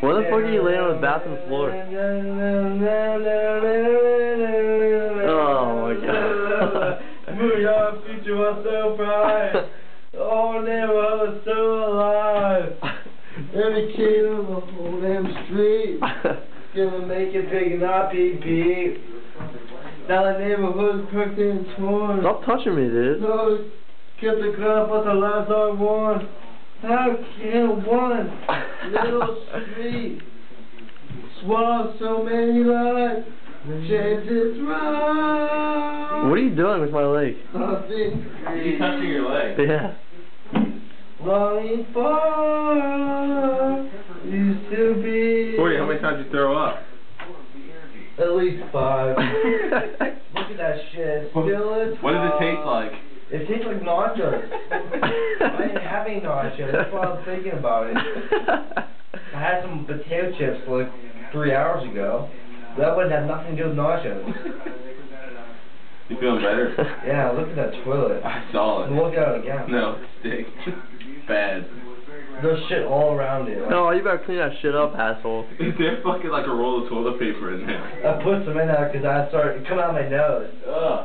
What the fuck are you laying on the bathroom floor? Oh my god. On, future was so bright. Oh, neighborhood was so alive. Every kid on the whole damn street gonna make it big and not beep beep. Now the neighborhood's crooked and torn. Stop touching me, dude. No, get the gun, but the last I won. How can one little street swallow so many lives? Chances run. What are you doing with my leg? Nothing. You touching your leg? Yeah. Longing for used to be. Corey, how many times you throw up? At least five. Look at that shit. What does it taste like? It tastes like nachos. I didn't have any nachos. That's why I was thinking about it. I had some potato chips like three hours ago. That would have nothing to do with nachos. You feeling better? Yeah, look at that toilet. I saw it. look at it again. No, it stinks. Bad. There's shit all around it. no, you better clean that shit up, asshole. Is there fucking like a roll of toilet paper in there? I put some in there because I started coming out of my nose. Ugh.